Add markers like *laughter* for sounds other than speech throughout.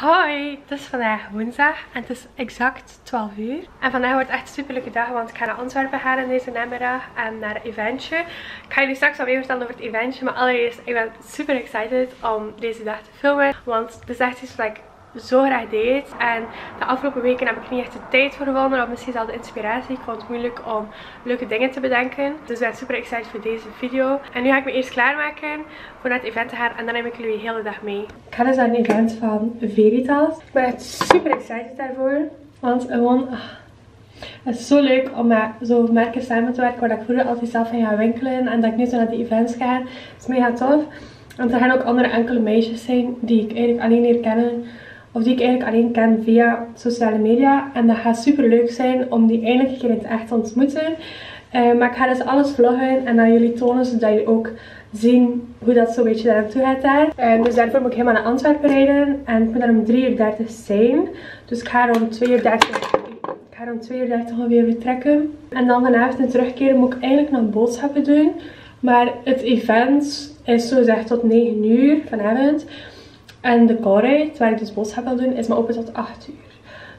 Hoi, het is vandaag woensdag en het is exact 12 uur. En vandaag wordt echt een super leuke dag, want ik ga naar Antwerpen gaan in deze namiddag en naar een eventje. Ik ga jullie straks al meer vertellen over het eventje, maar allereerst, ik ben super excited om deze dag te filmen. Want het is echt iets ik zo graag deed. En de afgelopen weken heb ik niet echt de tijd voor gevonden. Of misschien zelfs de inspiratie. Ik vond het moeilijk om leuke dingen te bedenken. Dus ik ben super excited voor deze video. En nu ga ik me eerst klaarmaken voor naar het event te gaan. En dan neem ik jullie de hele dag mee. Ik ga dus naar een event van Veritas. Ik ben echt super excited daarvoor. Want gewoon... Ah, het is zo leuk om met zo merken samen te werken waar ik vroeger altijd zelf in ga winkelen. En dat ik nu zo naar die events ga. Het is mega tof. Want er gaan ook andere enkele meisjes zijn die ik eigenlijk alleen leer kennen of die ik eigenlijk alleen ken via sociale media. En dat gaat super leuk zijn om die eindelijk keer in het echt te ontmoeten. Uh, maar ik ga dus alles vloggen en aan jullie tonen, zodat jullie ook zien hoe dat zo'n beetje daar naartoe gaat daar. Uh, dus daarvoor moet ik helemaal naar Antwerpen rijden. En ik moet daar om 3 uur 30 zijn. Dus ik ga rond 2 uur 30, ik ga rond 2 uur 30 alweer vertrekken. En dan vanavond in terugkeren moet ik eigenlijk nog boodschappen doen. Maar het event is zo gezegd tot 9 uur vanavond. En de callride, waar ik dus boodschappen wil doen, is maar open tot 8 uur.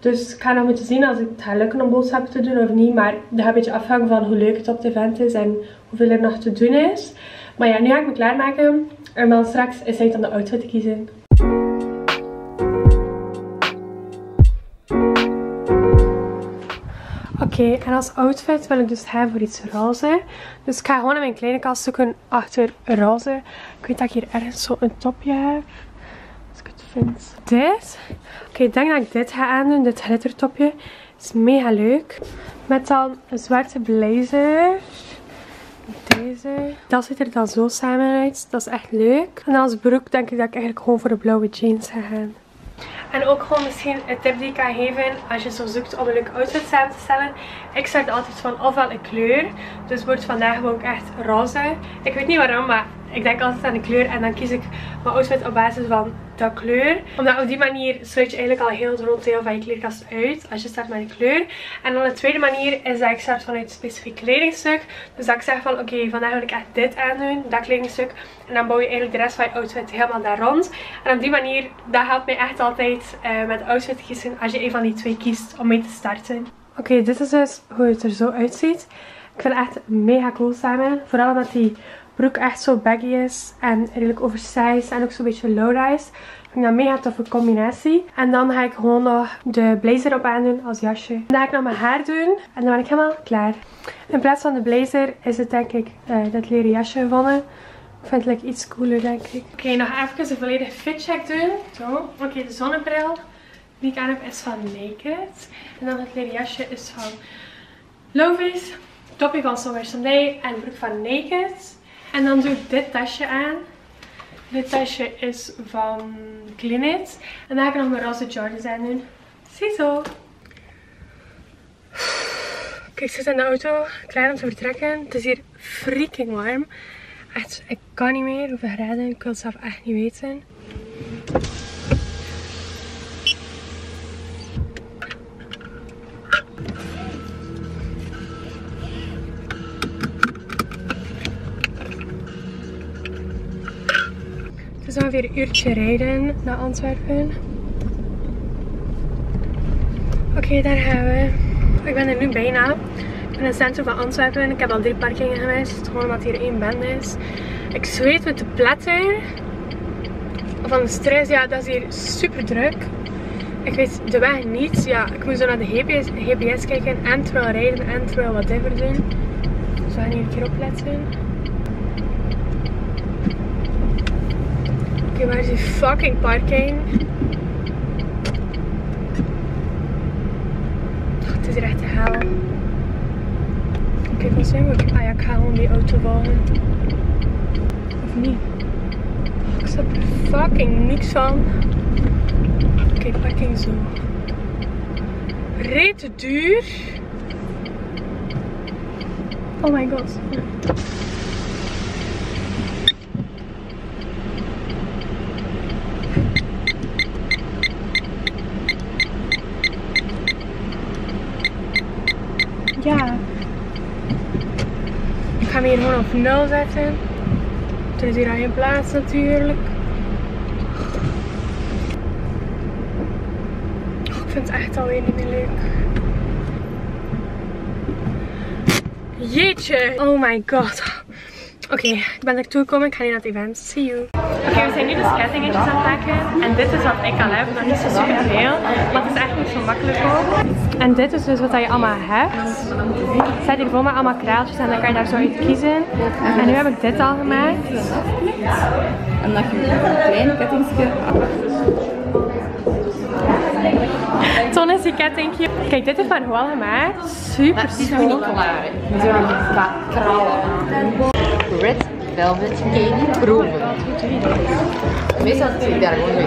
Dus ik ga nog moeten zien als het gaat lukken om boodschappen te doen of niet. Maar dat gaat een beetje afhangen van hoe leuk het op het event is en hoeveel er nog te doen is. Maar ja, nu ga ik me klaarmaken. En dan straks is hij dan de outfit te kiezen. Oké, en als outfit wil ik dus gaan voor iets roze. Dus ik ga gewoon in mijn kleine kast zoeken achter roze. Ik weet dat ik hier ergens zo een topje heb Dit. Oké, ik denk dat ik dit ga aandoen. Dit glittertopje. Is mega leuk. Met dan een zwarte blazer. Deze. Dat ziet er dan zo samen uit. Dat is echt leuk. En als broek denk ik dat ik eigenlijk gewoon voor de blauwe jeans ga gaan. En ook gewoon misschien een tip die ik kan geven als je zo zoekt om een leuke outfit samen te stellen. Ik start altijd van ofwel een kleur. Dus wordt vandaag gewoon echt roze. Ik weet niet waarom, maar ik denk altijd aan de kleur en dan kies ik mijn outfit op basis van dat kleur. Omdat op die manier sluit je eigenlijk al heel het deel van je kleerkast uit. Als je start met een kleur. En dan de tweede manier is dat ik start vanuit een specifiek kledingstuk. Dus dat ik zeg van oké, vandaag wil ik echt dit aandoen. Dat kledingstuk. En dan bouw je eigenlijk de rest van je outfit helemaal daar rond. En op die manier, dat helpt mij echt altijd uh, met outfit kiezen. Als je een van die twee kiest om mee te starten. Oké, dit is dus hoe het er zo uitziet. Ik vind het echt mega cool samen. Vooral omdat die broek echt zo baggy is. En redelijk oversized. En ook zo'n beetje low-rise. Ik vind dat een mega toffe combinatie. En dan ga ik gewoon nog de blazer op aandoen als jasje. Dan ga ik nog mijn haar doen. En dan ben ik helemaal klaar. In plaats van de blazer is het denk ik uh, dat leren jasje gevonden. Ik vind het like, iets cooler denk ik. Oké, nog even een volledige fit check doen. Zo. Oké, de zonnebril die ik aan heb is van Naked. En dan het leren jasje is van Lovis. Topje van Summer Sunday en broek van Naked. En dan doe ik dit tasje aan. Dit tasje is van Clinic. En dan ga ik nog mijn roze Jordans aan doen. Ziezo. Oké, ik zit in de auto. Klaar om te vertrekken. Het is hier freaking warm. Echt, ik kan niet meer. Hoeveel graden? Ik wil het zelf echt niet weten. Is ongeveer een uurtje rijden naar Antwerpen. Oké, daar gaan we. Ik ben er nu bijna. Ik ben in het centrum van Antwerpen. Ik heb al drie parkingen geweest. Gewoon omdat hier één band is. Ik zweet met de platten. Van de stress. Ja, dat is hier super druk. Ik weet de weg niet. Ja, ik moet zo naar de GPS, GPS kijken. En terwijl rijden en terwijl wat even doen. Dus we gaan hier een keer opletten. Waar is die fucking parking? het is echt hel. Oké, mij moet ik... Ah ja, ik ga die auto volgen. Of niet? Ik snap er fucking niks van. Oké, okay, parking zo. Reet duur. Oh my god. Ik 0 zetten. Is hier al geen plaats natuurlijk. vind het echt alweer niet meer leuk. Jeetje. Oh my god. Oké, ik ben er toegekomen. Ik ga nu naar het event. See you. Oké, we zijn nu de kettingetjes aan het maken. En dit is wat ik al heb. Nog niet zo super veel. Maar het is echt niet zo makkelijk ook. En dit is dus wat je allemaal hebt. Het staat hier vol met allemaal kraaltjes en dan kan je daar zo uit kiezen. En nu heb ik dit al gemaakt. En dat je een klein kettingje Ton is die kettingje. Kijk, dit is maar gewoon gemaakt. Super nog niet schoon. klaar. We qua kralen. Red Velvet Cake proeven. Meestal zit ik daar gewoon mee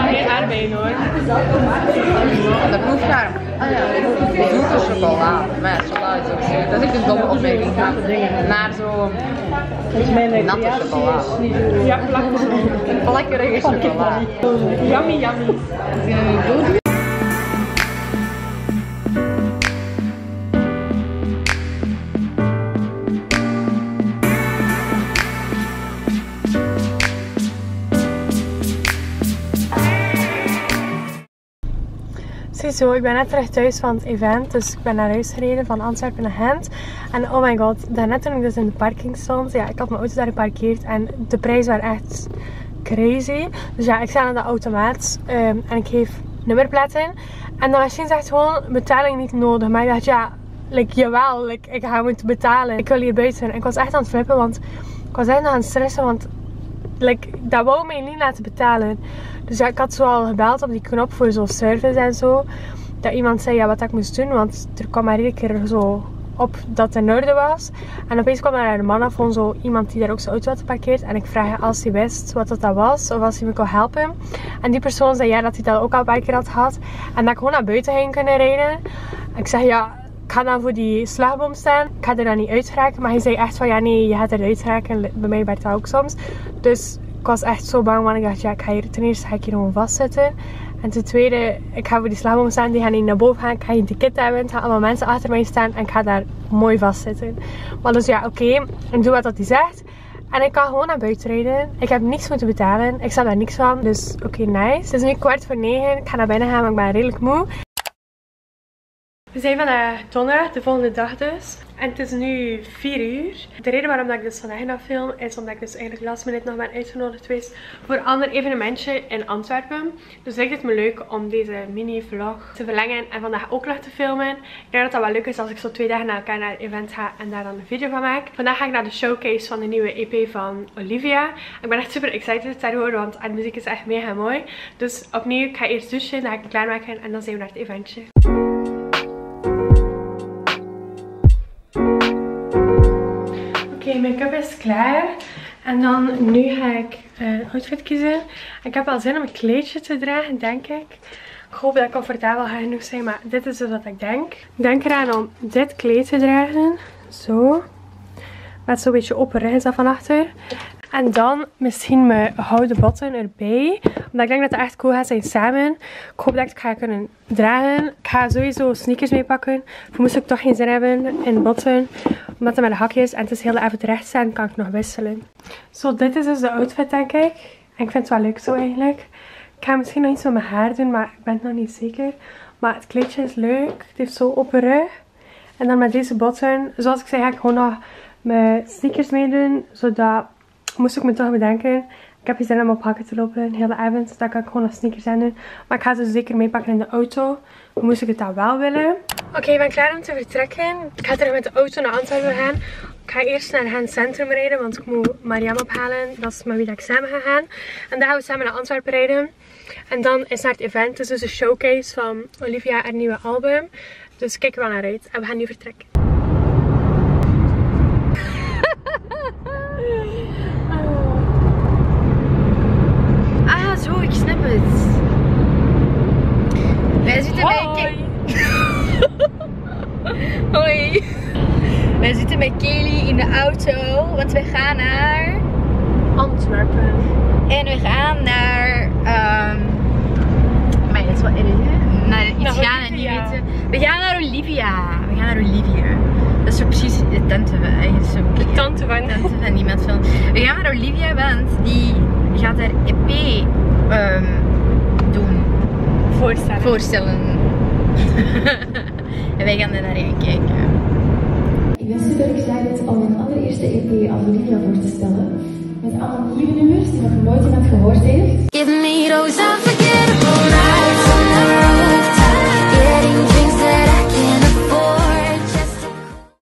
aardbeien hoor. De proefscherm. Zoete chocola. Maar ja, chocola is ook zoet. Dat is echt een domme opmerking. Naar zo natte chocola. Ja. Plakkerige chocola. Yummy, yummy. Ziezo, ik ben net terug thuis van het event. Dus ik ben naar huis gereden van Antwerpen naar Gent. En oh my god, daarnet toen ik dus in de parking stond. Ja, ik had mijn auto daar geparkeerd. En de prijzen waren echt crazy. Dus ja, ik sta aan de automaat. ehm, en ik geef nummerplaten. En de machine zegt gewoon betaling niet nodig. Maar ik dacht ja, like, jawel, ik ga moeten betalen. Ik wil hier buiten. En ik was echt aan het flippen, want ik was echt aan het stressen. Want like, dat wou mij niet laten betalen. Dus ik had zo al gebeld op die knop voor zo'n service en zo. Dat iemand zei ja, wat ik moest doen. Want er kwam maar iedere keer zo op dat het in orde was. En opeens kwam er een man af van zo iemand die daar ook zijn auto had geparkeerd. En ik vraag als hij wist wat dat was. Of als hij me kon helpen. En die persoon zei ja, dat hij dat ook al een keer had gehad. En dat ik gewoon naar buiten ging kunnen rijden. En ik zeg ja, ik ga dan voor die slagboom staan. Ik ga er dan niet uit geraken. Maar hij zei echt van ja nee, je gaat eruit geraken. Bij mij werd dat ook soms. Dus ik was echt zo bang. Want ik dacht ja, ik ga hier ten eerste ga ik hier gewoon vastzitten. En ten tweede, ik ga voor die slagboom staan. Die gaan niet naar boven gaan. Ik ga geen ticket hebben. Er gaan allemaal mensen achter mij staan. En ik ga daar mooi vastzitten. Maar dus ja, oké. Ik doe wat hij zegt. En ik kan gewoon naar buiten rijden. Ik heb niks moeten betalen. Ik sta daar niks van. Dus oké, nice. Het is nu kwart voor negen. Ik ga naar binnen gaan, maar ik ben redelijk moe. We zijn vandaag donderdag, de volgende dag dus. En het is nu 4 uur. De reden waarom dat ik dus vandaag nog film is omdat ik dus eigenlijk last minute nog ben uitgenodigd geweest voor een ander evenementje in Antwerpen. Dus ik het me leuk om deze mini vlog te verlengen en vandaag ook nog te filmen. Ik denk dat dat wel leuk is als ik zo twee dagen na elkaar naar het event ga en daar dan een video van maak. Vandaag ga ik naar de showcase van de nieuwe EP van Olivia. Ik ben echt super excited daarover, want de muziek is echt mega mooi. Dus opnieuw, ik ga eerst douchen, dan ga ik me klaarmaken en dan zijn we naar het eventje. Make-up is klaar. En dan nu ga ik eh, een outfit kiezen. Ik heb wel zin om een kleedje te dragen, denk ik. Ik hoop dat ik comfortabel ga genoeg zijn, maar dit is dus wat ik denk. Denk eraan om dit kleed te dragen. Zo. Met zo'n beetje open van achter. En dan misschien mijn houden botten erbij. Omdat ik denk dat het echt cool gaat zijn samen. Ik hoop dat ik het ga kunnen dragen. Ik ga sowieso sneakers meepakken. Voor moest ik toch geen zin hebben in botten. Omdat het met hakjes en het is heel even terecht staan, kan ik nog wisselen. Zo, dit is dus de outfit denk ik. En ik vind het wel leuk zo eigenlijk. Ik ga misschien nog iets met mijn haar doen, maar ik ben het nog niet zeker. Maar het kleedje is leuk. Het heeft zo open rug. En dan met deze botten, zoals ik zei, ga ik gewoon nog mijn sneakers meedoen. Zodat, moest ik me toch bedenken. Ik heb geen zin om op hakken te lopen, de avond. Dus daar kan ik gewoon nog sneakers aan doen. Maar ik ga ze zeker meepakken in de auto. Moest ik het dan wel willen. Oké, ik ben klaar om te vertrekken. Ik ga terug met de auto naar Antwerpen gaan. Ik ga eerst naar het centrum rijden, want ik moet Mariam ophalen. Dat is met wie ik samen ga gaan. En dan gaan we samen naar Antwerpen rijden. En dan is naar het event. Is dus een showcase van Olivia, haar nieuwe album. Dus kijk wel naar uit. En we gaan nu vertrekken. Ah, zo, ik snap het. Wij zitten bij Ke- Hoi. Wij zitten met Kelly in de auto, want wij gaan naar Antwerpen. En we gaan naar. ehm maar dat is wel erg? Naar iets Naar gaan en niet weten. We gaan naar Olivia. We gaan naar Olivia. Dat is zo precies de tante. zo De tante van. tante van iemand van. We gaan naar Olivia, want die gaat haar EP ehm, doen. Voorstellen. Voorstellen. *laughs* en wij gaan er naar gaan kijken. Ik ben super excited om mijn allereerste EP aan Olivia voor te stellen. Met allemaal nieuwe nummers die nog nooit iemand gehoord heeft. Give me those unforgettable